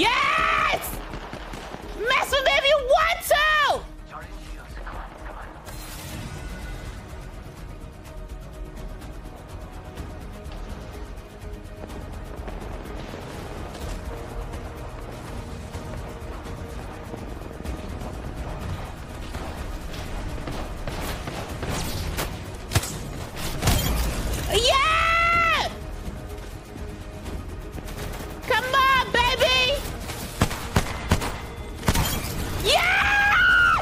Yeah!